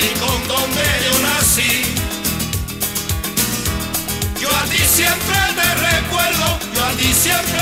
rincón donde yo nací. Yo a ti siempre te recuerdo, yo a ti siempre